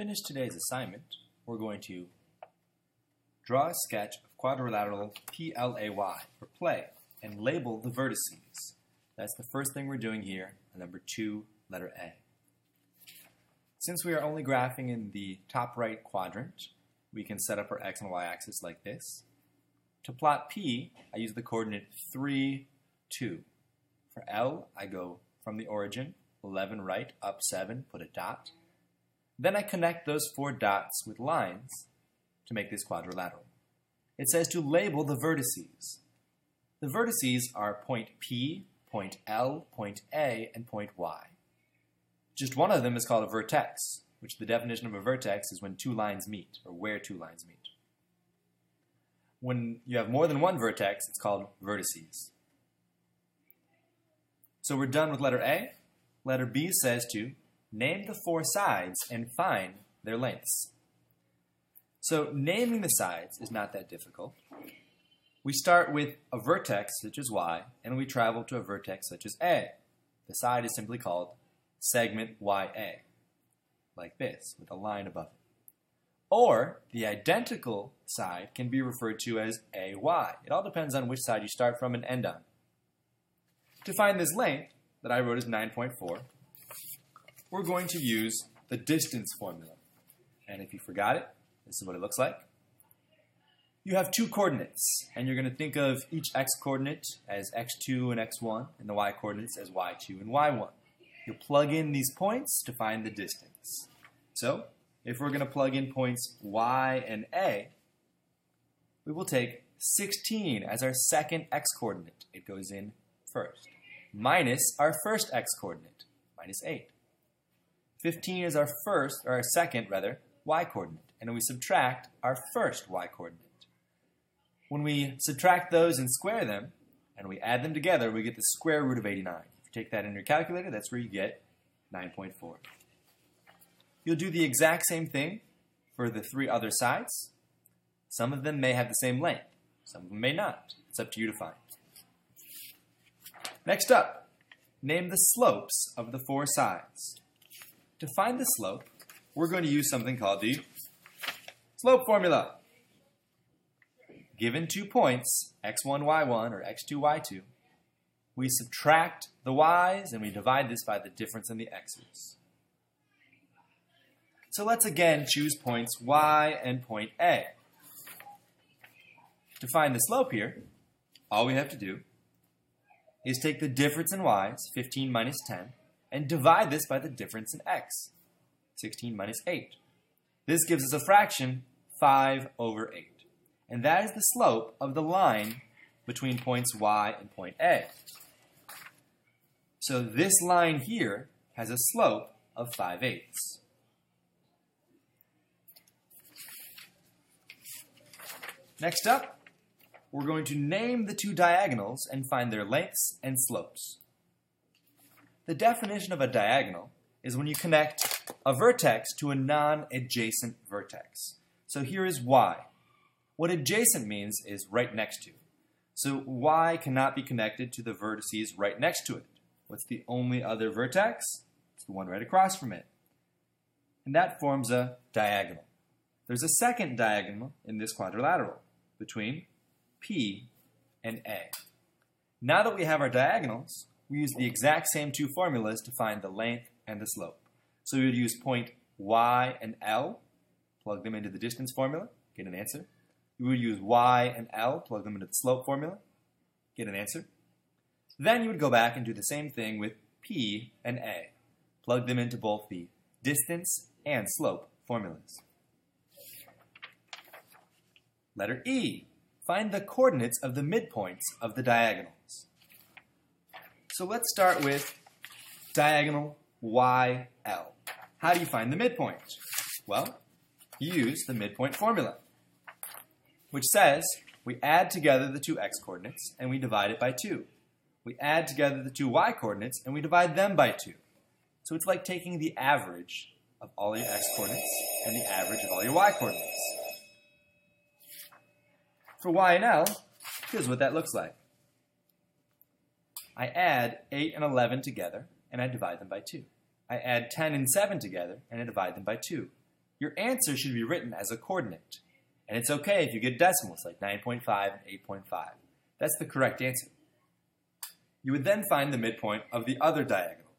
finish today's assignment, we're going to draw a sketch of quadrilateral PLAY, or play, and label the vertices. That's the first thing we're doing here, number two, letter A. Since we are only graphing in the top right quadrant, we can set up our x and y axis like this. To plot P, I use the coordinate 3, 2. For L, I go from the origin, 11 right, up 7, put a dot. Then I connect those four dots with lines to make this quadrilateral. It says to label the vertices. The vertices are point P, point L, point A, and point Y. Just one of them is called a vertex, which the definition of a vertex is when two lines meet, or where two lines meet. When you have more than one vertex, it's called vertices. So we're done with letter A. Letter B says to Name the four sides and find their lengths. So naming the sides is not that difficult. We start with a vertex such as y, and we travel to a vertex such as a. The side is simply called segment YA, like this, with a line above it. Or the identical side can be referred to as AY. It all depends on which side you start from and end on. To find this length, that I wrote as 9.4, we're going to use the distance formula. And if you forgot it, this is what it looks like. You have two coordinates, and you're going to think of each x coordinate as x2 and x1, and the y coordinates as y2 and y1. You'll plug in these points to find the distance. So, if we're going to plug in points y and a, we will take 16 as our second x coordinate. It goes in first. Minus our first x coordinate, minus 8. 15 is our first, or our second, rather, y coordinate, and we subtract our first y coordinate. When we subtract those and square them, and we add them together, we get the square root of 89. If you take that in your calculator, that's where you get 9.4. You'll do the exact same thing for the three other sides. Some of them may have the same length. Some of them may not. It's up to you to find. Next up, name the slopes of the four sides. To find the slope, we're going to use something called the slope formula. Given two points, x1, y1, or x2, y2, we subtract the y's and we divide this by the difference in the x's. So let's again choose points y and point A. To find the slope here, all we have to do is take the difference in y's, 15 minus 10, and divide this by the difference in x, 16 minus 8. This gives us a fraction 5 over 8. And that is the slope of the line between points y and point A. So this line here has a slope of 5 eighths. Next up, we're going to name the two diagonals and find their lengths and slopes. The definition of a diagonal is when you connect a vertex to a non-adjacent vertex. So here is y. What adjacent means is right next to. So y cannot be connected to the vertices right next to it. What's the only other vertex? It's the one right across from it. And that forms a diagonal. There's a second diagonal in this quadrilateral between P and A. Now that we have our diagonals, we use the exact same two formulas to find the length and the slope. So we would use point y and L, plug them into the distance formula, get an answer. We would use y and L, plug them into the slope formula, get an answer. Then you would go back and do the same thing with P and A, plug them into both the distance and slope formulas. Letter E, find the coordinates of the midpoints of the diagonals. So let's start with diagonal YL. How do you find the midpoint? Well, you use the midpoint formula, which says we add together the two x coordinates and we divide it by 2. We add together the two y coordinates and we divide them by 2. So it's like taking the average of all your x coordinates and the average of all your y coordinates. For y and l, here's what that looks like. I add 8 and 11 together, and I divide them by 2. I add 10 and 7 together, and I divide them by 2. your answer should be written as a coordinate. And it's okay if you get decimals like 9.5 and 8.5. That's the correct answer. You would then find the midpoint of the other diagonal.